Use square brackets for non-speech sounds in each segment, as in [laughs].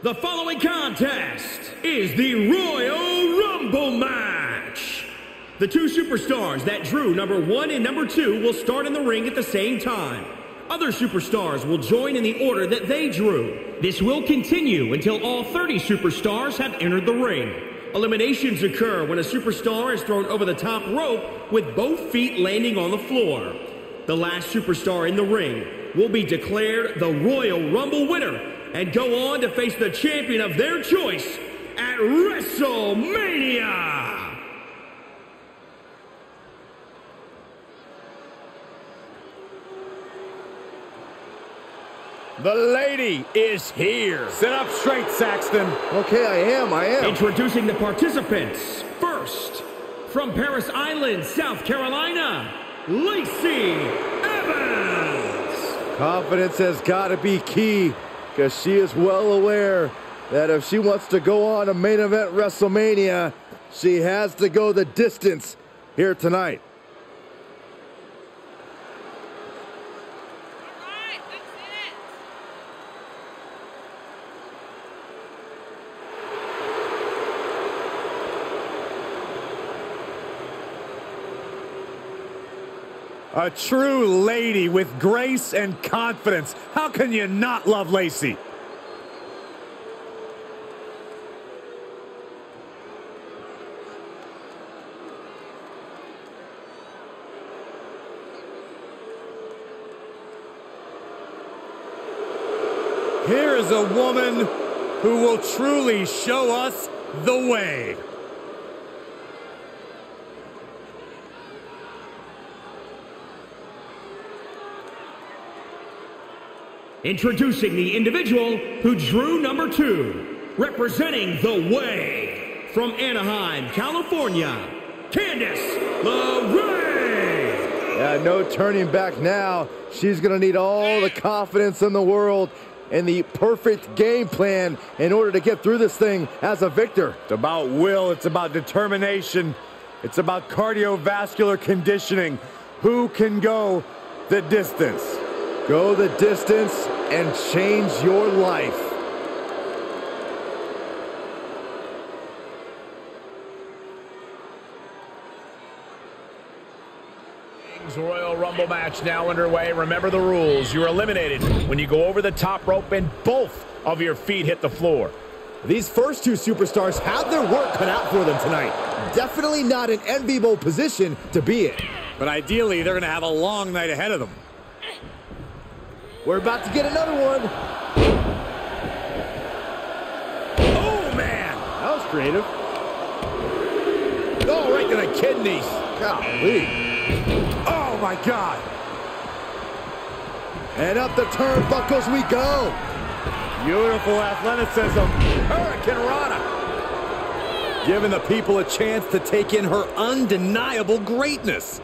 The following contest is the Royal Rumble match. The two superstars that drew number one and number two will start in the ring at the same time. Other superstars will join in the order that they drew. This will continue until all 30 superstars have entered the ring. Eliminations occur when a superstar is thrown over the top rope with both feet landing on the floor. The last superstar in the ring will be declared the Royal Rumble winner and go on to face the champion of their choice at WrestleMania. The lady is here. Sit up straight, Saxton. Okay, I am, I am. Introducing the participants. First, from Parris Island, South Carolina, Lacey Evans. Confidence has got to be key because she is well aware that if she wants to go on a main event WrestleMania, she has to go the distance here tonight. A true lady with grace and confidence. How can you not love Lacey? Here is a woman who will truly show us the way. Introducing the individual who drew number two, representing the way from Anaheim, California, Candice LeRae. Yeah, no turning back now. She's going to need all the confidence in the world and the perfect game plan in order to get through this thing as a victor. It's about will, it's about determination, it's about cardiovascular conditioning. Who can go the distance? Go the distance and change your life. Royal Rumble match now underway. Remember the rules. You're eliminated when you go over the top rope and both of your feet hit the floor. These first two superstars have their work cut out for them tonight. Definitely not an enviable position to be in. But ideally, they're going to have a long night ahead of them. We're about to get another one. Oh, man. That was creative. Oh, right to the kidneys. Golly. Oh, my God. And up the turnbuckles we go. Beautiful athleticism. Hurricanrana. Giving the people a chance to take in her undeniable greatness.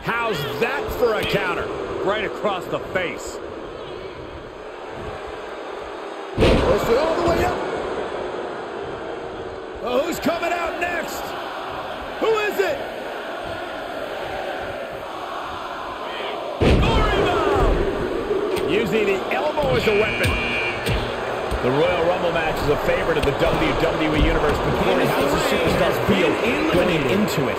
How's that for a counter? Right across the face. Push it all the way up. Oh, who's coming out next? Who is it? Using the elbow as a weapon. The Royal Rumble match is a favorite of the WWE Universe. But Corey, how does the superstar feel going into it?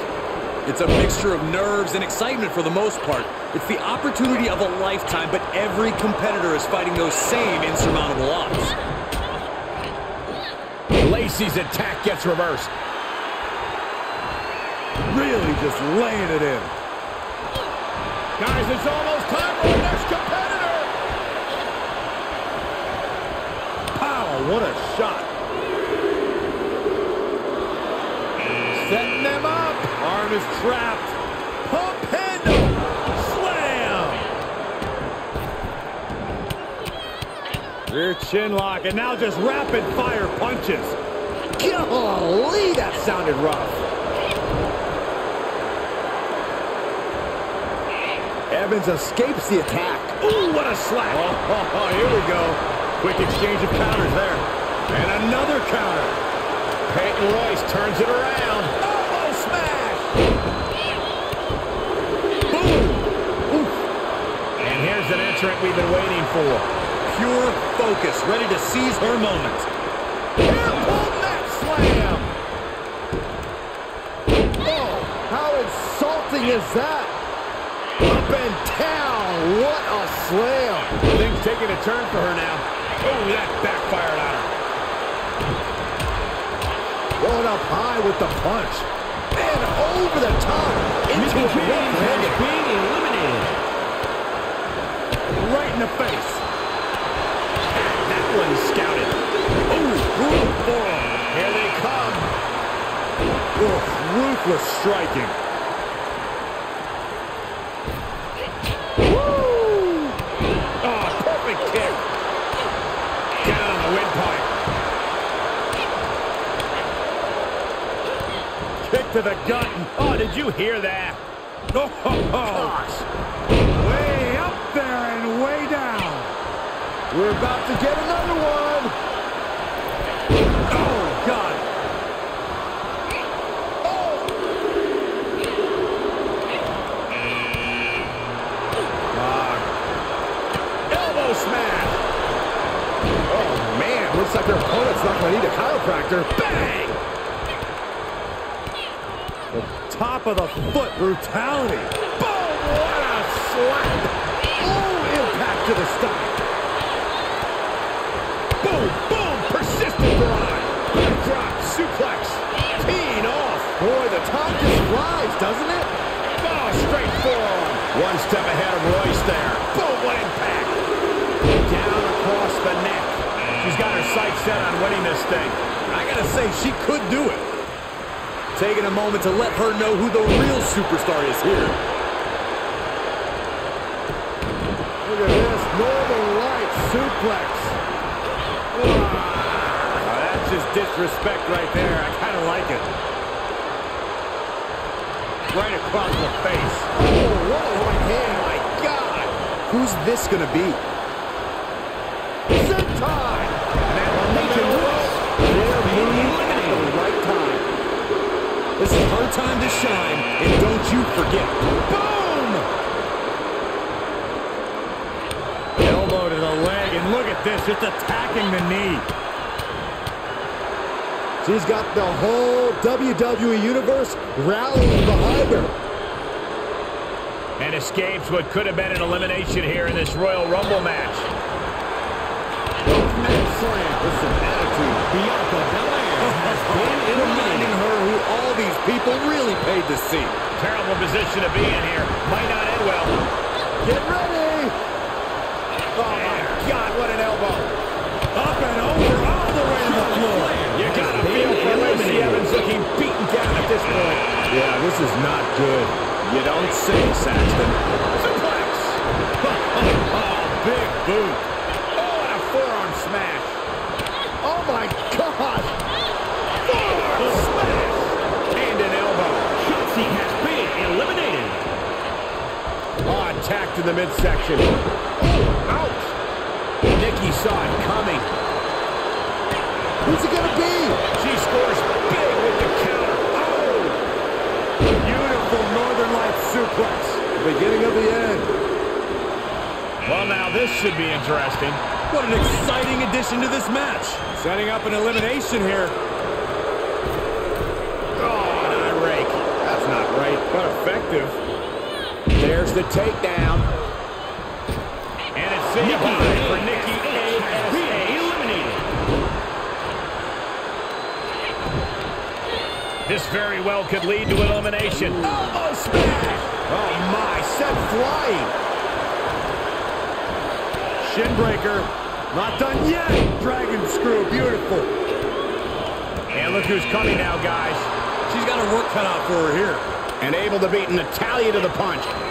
It's a mixture of nerves and excitement for the most part. It's the opportunity of a lifetime, but every competitor is fighting those same insurmountable odds. Lacey's attack gets reversed. Really just laying it in. Guys, it's almost time for the next competitor. Pow, what a shot. Setting them up. Arm is trapped. Pump handle. Slam. Rear chin lock, and now just rapid fire punches. Golly, that sounded rough. Evans escapes the attack. Ooh, what a slap. Oh, oh, oh, here we go. Quick exchange of counters there. And another counter. Peyton Royce turns it around. Elbow smash. Boom. And here's an entrant we've been waiting for. Pure focus, ready to seize her moment. Careful net slam! Oh, how is that? Up and down, what a slam! Things taking a turn for her now. Oh, that backfired on her. Going up high with the punch. And over the top. Into Mickey a left-handed. been eliminated. Right in the face. That one scouted. Oh, brutal forearm. Here they come. Ugh, ruthless striking. Oh, perfect kick. Down on the windpipe. Kick to the gut. Oh, did you hear that? Oh, ho, ho. Way up there and way down. We're about to get another one. Oh, God. Oh elbow smash. Oh, man. Looks like their opponent's not going to need a chiropractor. Bang. Top of the foot brutality. Boom. What a slap. Oh, impact to the stomach. Boom. Boom. Persistent drive. Drop. Suplex. Teeing off. Boy, the time just flies, doesn't it? Oh, straight forearm. One step ahead of Royce there. Boom. What impact. Down across the neck. She's got her sights set on winning this thing. I gotta say, she could do it. Taking a moment to let her know who the real superstar is here. Look at this. Northern Light suplex. Now, that's just disrespect right there. I kind of like it. Right across the face. Oh, what a right hand. My God! Who's this gonna be? Sentai. On the middle rope. They're moving at the right time. This is her time to shine, and don't you forget. Boom! Elbow to the leg, and look at this, just attacking the knee. She's got the whole WWE Universe rallying behind her. And escapes what could have been an elimination here in this Royal Rumble match. Mat slam with some attitude. Bianca Belair has been Reminding eliminated. her who all these people really paid to see. Terrible position to be in here. Might not end well. Get ready! Oh, my God, what an elbow. Up and over, all the way to the floor. You got to feel for Lacey Evans looking beaten down at this point. Yeah, this is not good. You don't say, Saxton. Suplex. [laughs] oh, big boot. Oh, and a forearm smash. Oh my God! Forearm smash. And an elbow. Shotzi has been eliminated. Oh, attacked in the midsection. Oh, ouch. Nikki saw it coming. Who's it gonna be? She scores big with the counter. Oh, Beautiful Northern Lights suplex. Beginning of the end. well, now this should be interesting. What an exciting addition to this match. Setting up an elimination here. Oh, an eye rake. That's not right, but effective. There's the takedown. And it's you for Nikki been eliminated. This very well could lead to elimination. Oh, Elbow smash! Oh my, set flying! Shinbreaker. Not done yet. Dragon screw. Beautiful. And look who's coming now, guys. She's got her work cut out for her here. And able to beat Natalya to the punch.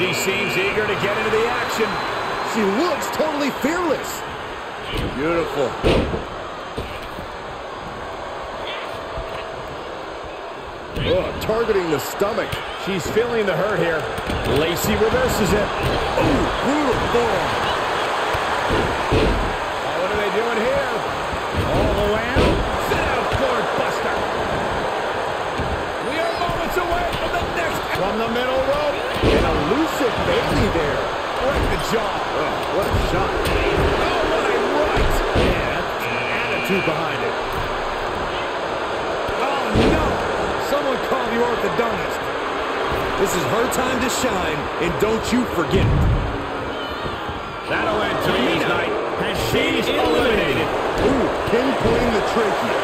She seems eager to get into the action. She looks totally fearless. Beautiful. Oh, targeting the stomach. She's feeling the hurt here. Lacey reverses it. Oh, brutal form. Oh, what are they doing here? All the way out. Sit out, board buster. We are moments away from the next. From the middle rope. An elusive Bayley there. Right the jaw. Oh, what a shot. Oh, what a right. Yeah, that's an attitude behind it. Oh, no! Someone call the orthodontist. This is her time to shine, and don't you forget it. That'll end today's night. Has she's eliminated. Ooh, pinpointing the trachea.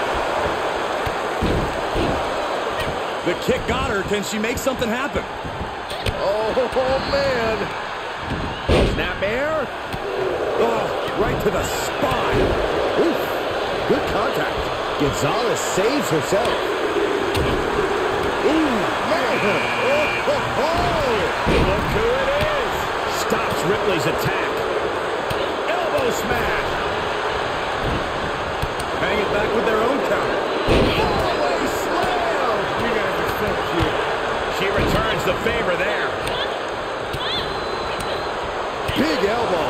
The kick got her. Can she make something happen? Oh, man. Snapmare. Oh, right to the spine. Oof, good contact. Gonzalez saves herself. Ooh, man. Oh, oh, oh. Look who it is. Stops Ripley's attack. Elbow smash. Hang it back with their own counter. Hallway slam. You guys are so cute. She returns the favor there. Big elbow.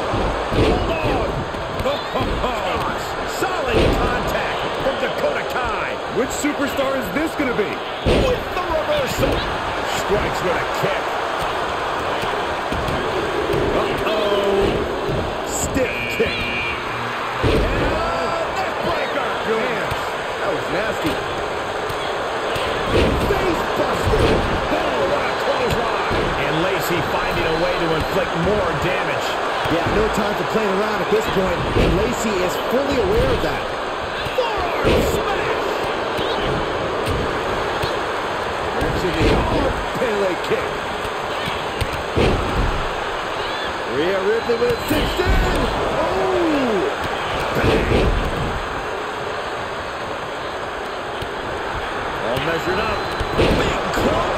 Hold on. Oh, Solid contact from Dakota Kai. Which superstar is this going to be? With the reversal. Strikes with a kick. Uh-oh. Stiff kick. And neckbreaker. Man, that was nasty. Face buster. Oh, what a clothesline. And Lacey finding a way to inflict more damage. Yeah, no time for playing around at this point, and Lacey is fully aware of that. Forearm smash. To the arm Pele kick. Rhea Ripley with a six in. Oh! All measured up. Big club.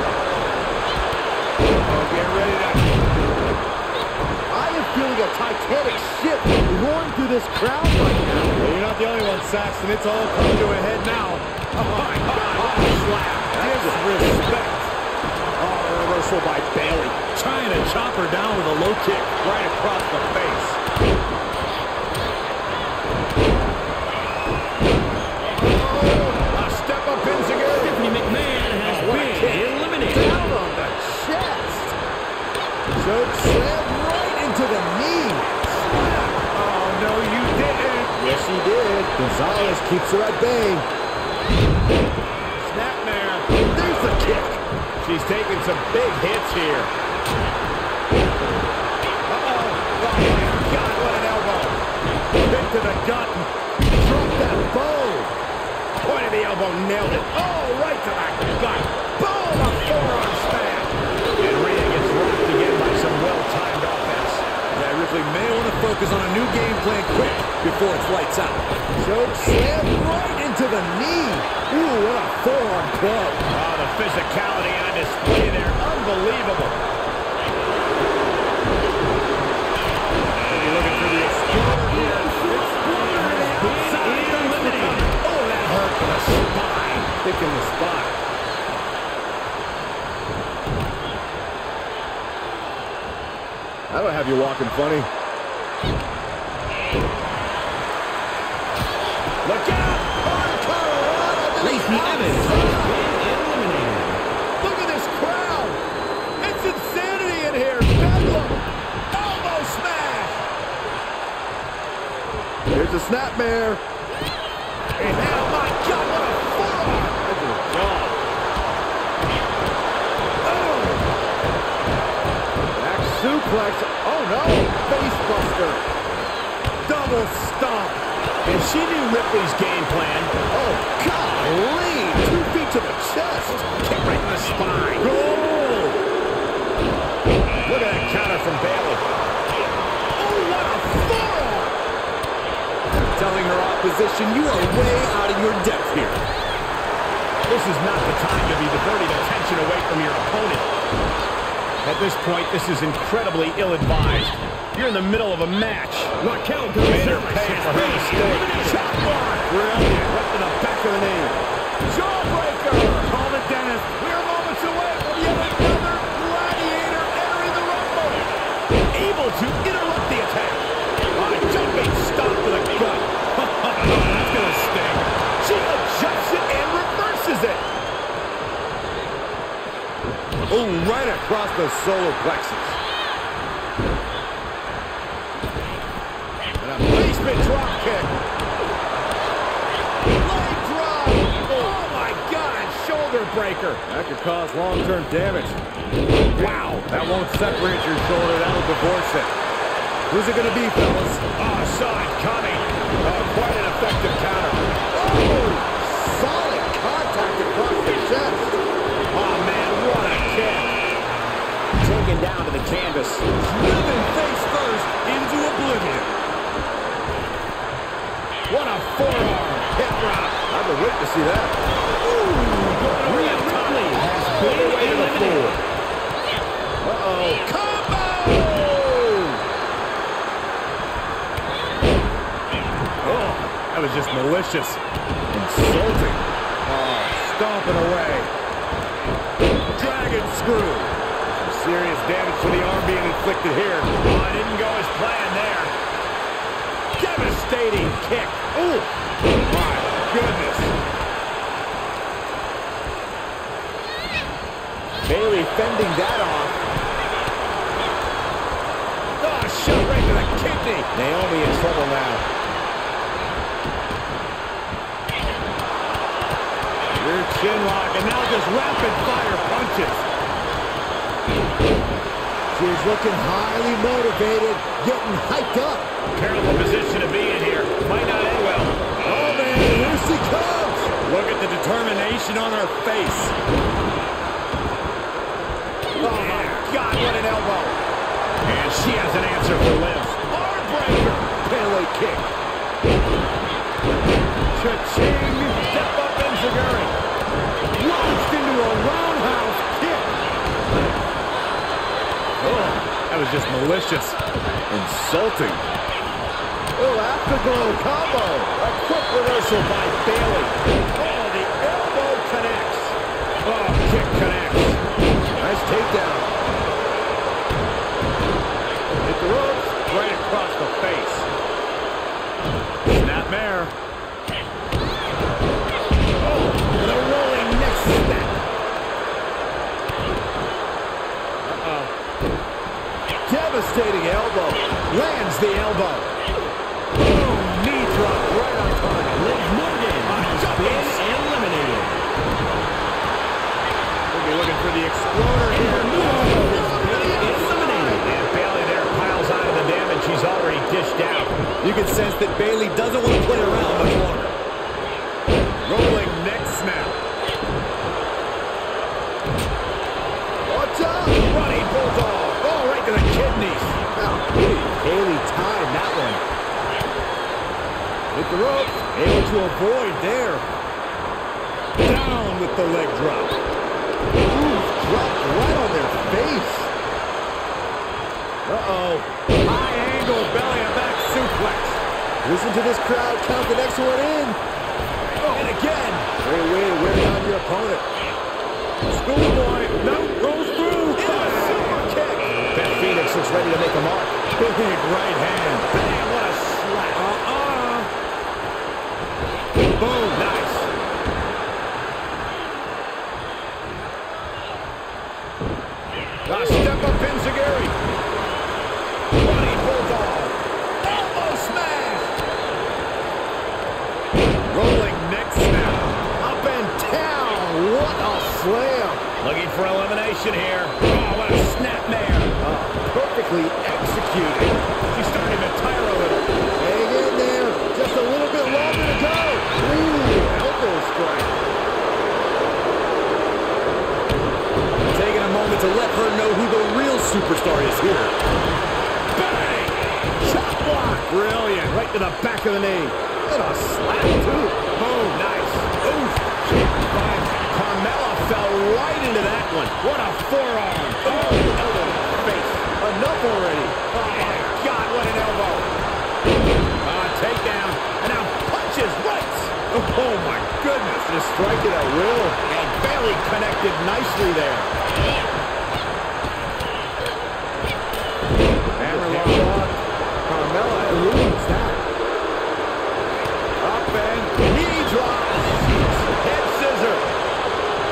Oh, get ready to... I am feeling a titanic ship roaring through this crowd right now. Well, you're not the only one, Saxton. It's all coming to a head now. Oh, my God. Slap. Disrespect. Reversal by Bayley. Trying to chop her down with a low kick right across the face. Oh, A step up Benziger. Stephanie McMahon has Oh, been kick. eliminated. Down on the chest. Choke slam right into the knee. Oh, no, you didn't. Yes, he did. Gonzalez keeps her at bay. Taking some big hits here. Uh-oh. Oh, my God, what an elbow. Big to the gut. Drop that bow. Point of the elbow, nailed it. Oh, right to the gut. Boom, a forearm smash. And Rhea gets rocked again by some well-timed offense. Yeah, Ripley may want to focus on a new game plan quick before it's lights out. Choke slam right into the knee. Ooh, what a forearm club. Oh, the physicality on display there. Unbelievable. You're looking for the exploder here. Eliminated. Oh, that hurt to the spine. Thick in the spot. That'll have you walking funny. snapmare. And now, my God, what a forearm! Oh. Back suplex. Oh, no. Facebuster. Double stomp. And she knew Ripley's game plan. Oh, golly. Two feet to the chest. Kick right in the spine. Goal. Look at that counter from Bayley. Position, you are way out of your depth here. This is not the time to be diverting attention away from your opponent. At this point, this is incredibly ill-advised. You're in the middle of a match. Raquel goes They're down. for her mistake. Chop. Brilliant. Right to the back of the knee. Jawbreaker. Call it, Dennis. We are moments away from yet another gladiator entering the Rumble. Able to interrupt the attack. A jumping stop to the gut. That's going to sting. She adjusts it and reverses it. Oh, right across the solar plexus. And a basement drop kick. Leg drop. Oh, my God. Shoulder breaker. That could cause long-term damage. Wow, that won't separate your shoulder. That'll divorce it. Who's it going to be, fellas? Oh, saw it coming. Oh, quite an effective counter. Oh, solid contact across the chest. Oh, man, what a kick. Taken down to the canvas. Driven face first into oblivion. What a forearm. Hip drop. I've been waiting to see that. Rhea Ripley has been eliminated. Uh-oh. Combo! Oh, that was just malicious. Insulting. Oh, stomping away. Dragon screw. Serious damage to the arm being inflicted here. Oh, it didn't go as planned there. Devastating kick. Oh, my goodness. Bayley fending that off. Oh, shot right to the kidney. Naomi in trouble now. Rear chin lock, and now just rapid fire punches. She's looking highly motivated, getting hyped up. Terrible position to be in here. Might not end well. Oh, man, here she comes. Look at the determination on her face. Oh, my God, what an elbow. And she has an answer for Liv. Arm breaker. Pele kick. Cha-ching! Step up Enziguri. Launched into a roundhouse kick. Oh, that was just malicious. Insulting. Oh, afterglow combo. A quick reversal by Bayley. Oh, the elbow connects. Oh, kick connects. Nice takedown. Hit the ropes. Right across the face. Snapmare. The rolling neck snap. Devastating elbow. Lands the elbow. Boom, knee drop right on target. Liv Morgan has been eliminated. We'll be looking for the exploder And here. Bermuda has been eliminated. And Bayley there piles on to the damage he's already dished out. You can sense that Bayley doesn't want to play around much longer. Rolling neck snap. The ropes. Able to avoid there. Down with the leg drop. Ooh, dropped right on their face. Uh-oh. High angle belly and back suplex. Listen to this crowd count the next one in. Oh, and again. Great way to wear down your opponent. Schoolboy. No, rolls through. Super kick. Beth Phoenix looks ready to make a mark. [laughs] Big right hand. Bam, what a slap. Uh-uh. Boom, nice. A step up Enziguri. Running bulldog. Elbow smash. Rolling neck snap. Up and down. What a slam. Looking elimination here. Oh, what a snapmare. Oh, perfectly executed. She's starting to tire a little. Hang in there. Just a little bit longer to go. Ooh, elbow strike. Taking a moment to let her know who the real superstar is here. Bang! Chop block. Brilliant. Right to the back of the knee. And a slap, too. Boom. Nice. Oof. Five. Carmella fell right into that one. What a forearm. Oh, elbow to the face. Enough already. Oh, my God, what an elbow. Ah, takedown. And now punches rights. Oh, my goodness. Just striking at will. And Bayley connected nicely there. Hammerlock. Carmella eludes that. Up and knee drop. Head scissor.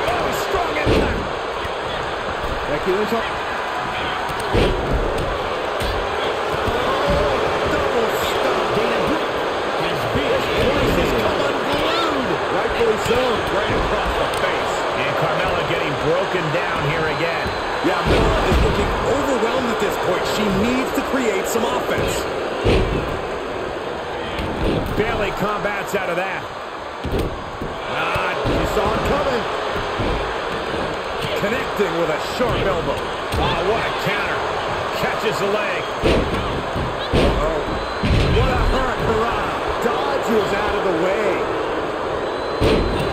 Oh, strong impact. Becky Lynch. on- Double stop. His beard. Place is come unglued. Rightfully so. Right across the face. And Carmella getting broken down here again. Yeah, Mella is looking overwhelmed at this point. She needs to create some offense. Bayley combats out of that. Ah, You saw it coming. Connecting with a sharp elbow. Oh, what a counter. Catches the leg. Uh-oh. What a. Dodge was out of the way.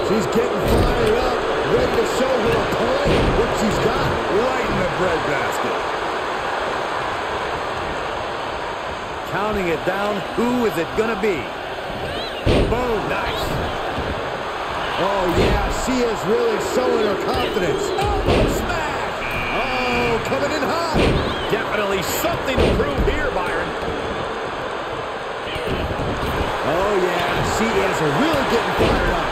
She's getting fired up, ready to show her opponent what she's got. Right in the breadbasket. Counting it down, who is it gonna be? Boom, nice. Oh, yeah, she is really showing her confidence. Elbow smash. Oh, coming in hot. Definitely something to prove here, Byron. Oh, yeah, she is really getting fired up.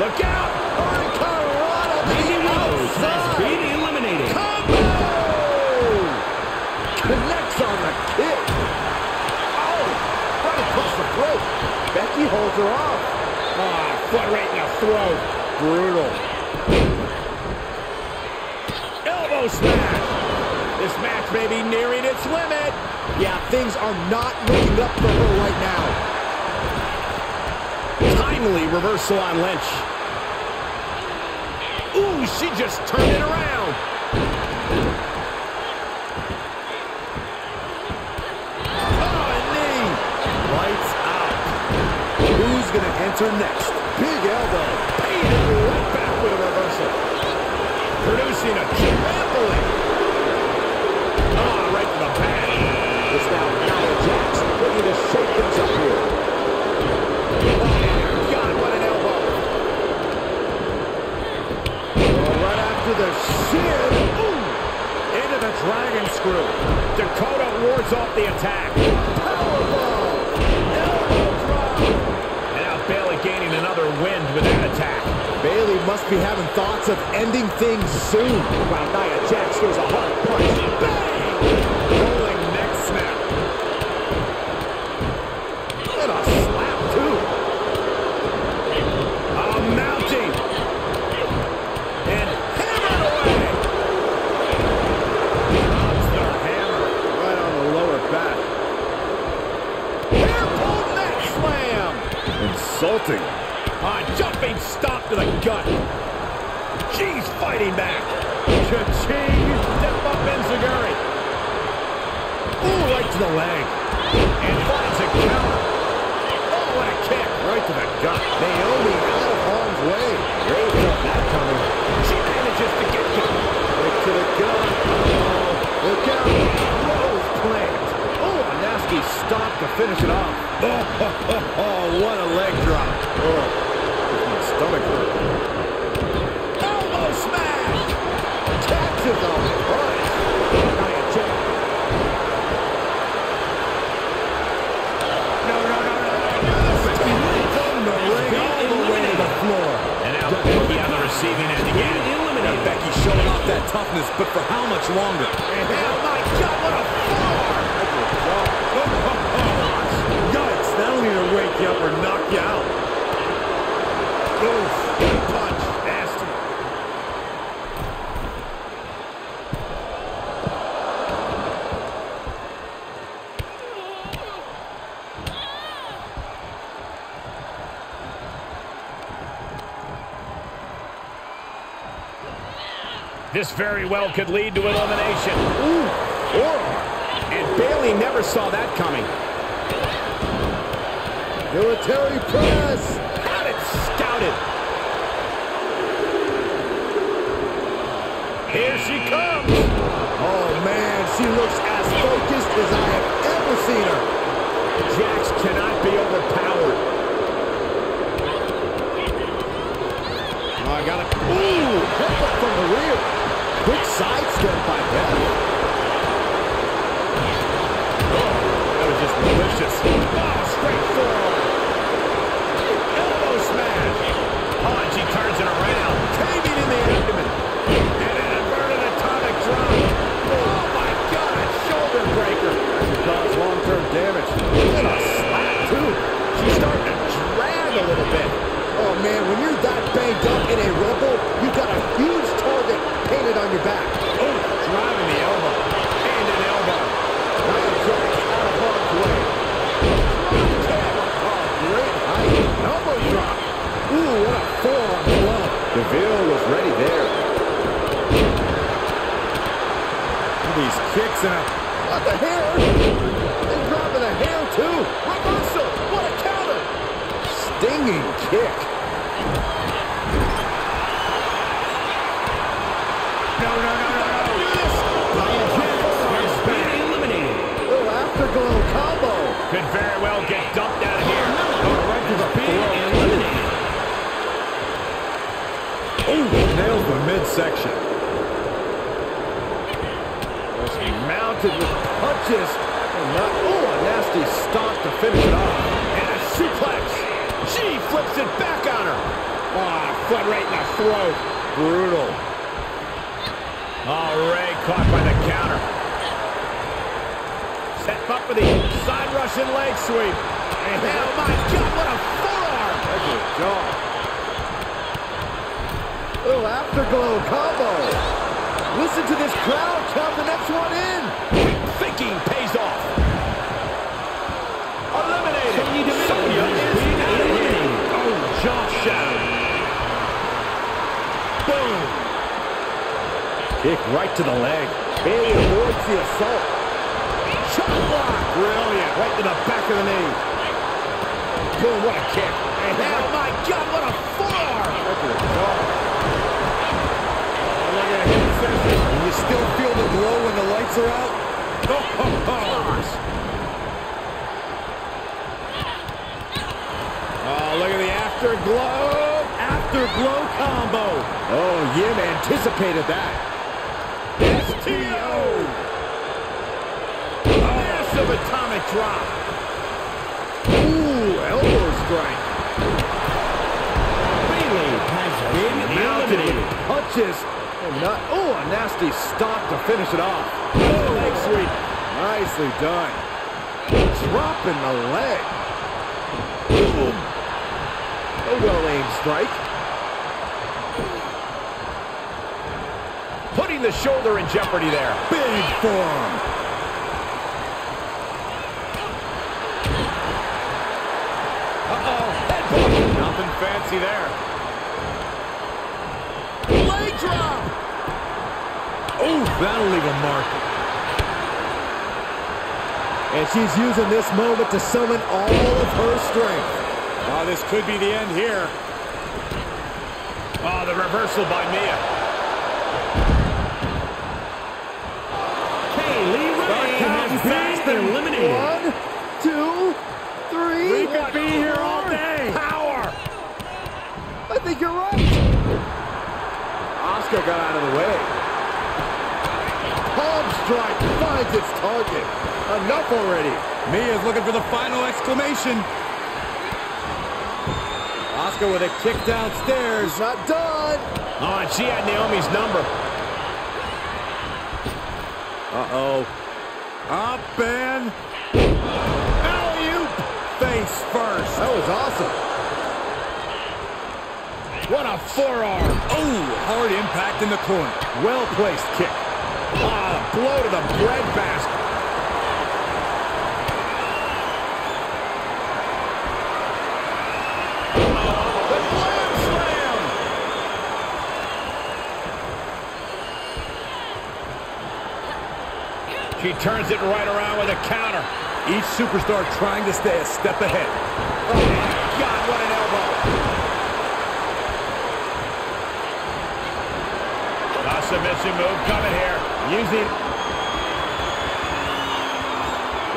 Look out. Hurricanrana to Mandy the Rose has outside. been eliminated. Combo! Connects on the kick. Oh, right across the throat. Becky holds her off. Ah, foot right in the throat. Brutal. Elbow smash. This match may be nearing its limit. Yeah, things are not looking up for her right now. Timely reversal on Lynch. Ooh, she just turned it around. Oh, a knee. Lights out. Who's gonna next? Big elbow. Paid right back with a reversal. Producing a trampoline. Ah, right to the back. It's now Nia Jax looking to shake things up here. God, what an elbow. Right after the shin. Ooh, into the dragon screw. Dakota wards off the attack. Be having thoughts of ending things soon. While Nia Jax throws a hard punch. Bang! Rolling neck snap. And a slap, too. A mounting. And hammered away. Drops the hammer. Right on the lower back. Hair pull neck slam. Insulting. A jumping stop to the gut. Fighting back. Cha-ching. Step up Enziguri. Ooh, right to the leg. And finds a counter. Oh, what a kick. Right to the gut. Naomi out of harm's way. Really felt that coming. She manages to get to Right to the gut. Oh, look out. Rose plant. Oh, a nasty stop to finish it off. [laughs] Oh, what a leg that toughness, but for how much longer? And oh my God, what a forearm! Oh, oh, oh. Yikes, that'll either wake you up or knock you out. Oof, good punch, nasty. This very well could lead to elimination. Ooh. forearm. And Bayley never saw that coming. Military press. Had it scouted. Here she comes. Oh, man, she looks as focused as I have ever seen her. Jax cannot be overpowered. Oh, I got it. Ooh, headbutt from the rear. Quick sidestep by Beth. That was just delicious. Oh, straight forearm. Elbow smash. Oh, and she turns it around. Caving in the abdomen. And an inverted atomic drop. Oh, my God. Shoulder breaker. That could cause long-term damage. And a slap, too. She's starting to drag a little bit. Oh, man, when you're that banged up in a rumble, you got a huge target painted on your back. Oh, driving the elbow. And an elbow. Nia Jax out of harm's way. Drop kick. Oh, great height. Elbow drop. Ooh, what a forearm blow. DeVille was ready there. These kicks a What the hair? And dropping the hair, too. Reversal. What a counter. Stinging kick. No, no, no, no, no. Nia Jax has been eliminated. Little afterglow combo. Could very well get dumped out of here. Has been eliminated. nails the midsection. Just with punches. And not, oh, a nasty stomp to finish it off. And a suplex. She flips it back on her. Oh, foot right in the throat. Brutal. Oh, Ray caught by the counter. Set up for the side Russian leg sweep. And oh my God, what a forearm! Good job. Little afterglow combo. Listen to this crowd count the next one in. Thinking pays off. Eliminated. Sonya Deville Sonya has is been out of here. eliminated. Oh, jaw shattered. Boom. Kick right to the leg. Bayley avoids the assault. Chop block. Brilliant. Right to the back of the knee. Boom, what a kick. And oh my God, what a forearm. Still feel the glow when the lights are out? [laughs] Oh, look at the afterglow. Afterglow combo. Oh, Yim anticipated that. STO. Massive atomic drop. Ooh, elbow strike. Bayley has been Mounted eliminated. Punches. And not, oh, a nasty stop to finish it off. Leg sweep. Nicely done. Dropping the leg. Boom. A well-aimed strike. Putting the shoulder in jeopardy there. Big form. Uh-oh. Nothing fancy there. Leg drop. Oh, that'll leave a mark. And she's using this moment to summon all of her strength. Oh, this could be the end here. Oh, the reversal by Mia. Kaylee Ray counting has fast been and eliminated. One, two, three. We could be here all day. Power. I think you're right. Asuka got out of the way. Palm strike finds its target. Enough already. Mia's looking for the final exclamation. Asuka with a kick downstairs. It's not done. Oh, and she had Naomi's number. Uh-oh. Up and alley-oop. Face first. That was awesome. What a forearm. Oh, hard impact in the corner. Well-placed kick. Blow to the breadbasket. She turns it right around with a counter. Each superstar trying to stay a step ahead. Oh, my God, what an elbow. A submission move coming here. Using...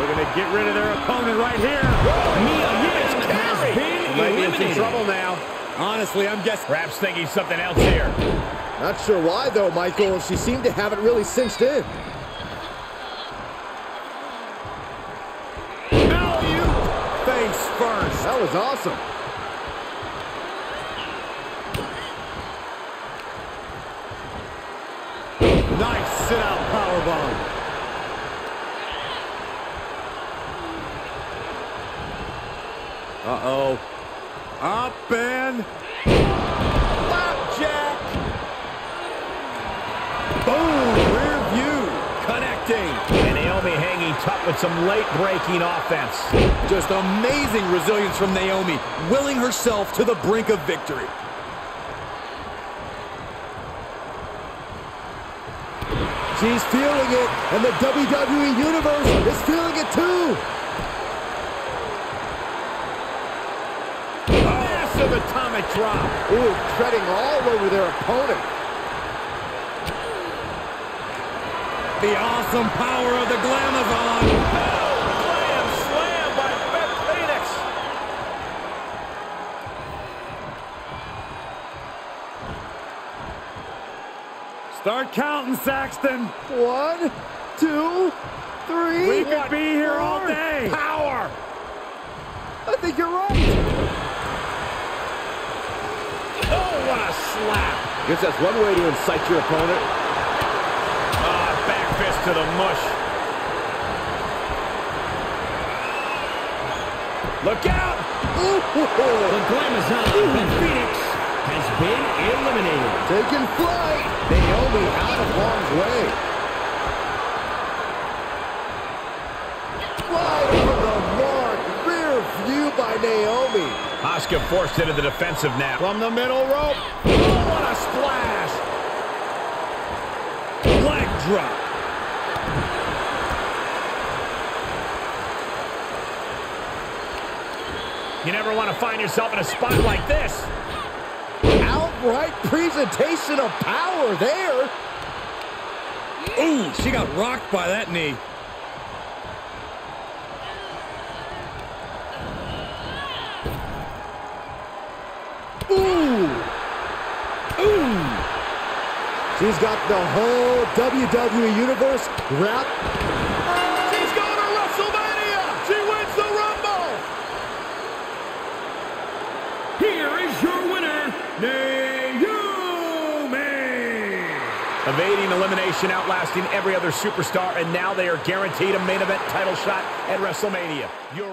Looking to get rid of their opponent right here. Mia Yim has been Might be in trouble now. Honestly, I'm guessing. Perhaps thinking something else here. Not sure why, though, Michael. She seemed to have it really cinched in. Face first. That was awesome. Nice sit-out powerbomb. Uh-oh. Up and... Flapjack. Boom! Rear view. Connecting. And Naomi hanging tough with some late breaking offense. Just amazing resilience from Naomi, willing herself to the brink of victory. She's feeling it, and the WWE Universe is feeling it too. Massive atomic drop. Ooh, treading all over their opponent. The awesome power of the Glamazon. Slam, slam by Beth Phoenix. Start counting, Saxton. One, two, three. We could be here all day. Power. I think you're right. Oh, what a slap. I Guess that's one way to incite your opponent. To the mush. Look out. The Glamazon, Beth Phoenix, has been eliminated. Taking flight. Naomi out of harm's way. Wide over the mark. Rear view by Naomi. Asuka forced into the defensive now. From the middle rope. Oh, what a splash. Leg drop. You never want to find yourself in a spot like this. Outright presentation of power there. Ooh, she got rocked by that knee. Ooh. Ooh. She's got the whole WWE Universe wrapped. Elimination, outlasting every other superstar, and now they are guaranteed a main event title shot at WrestleMania. Your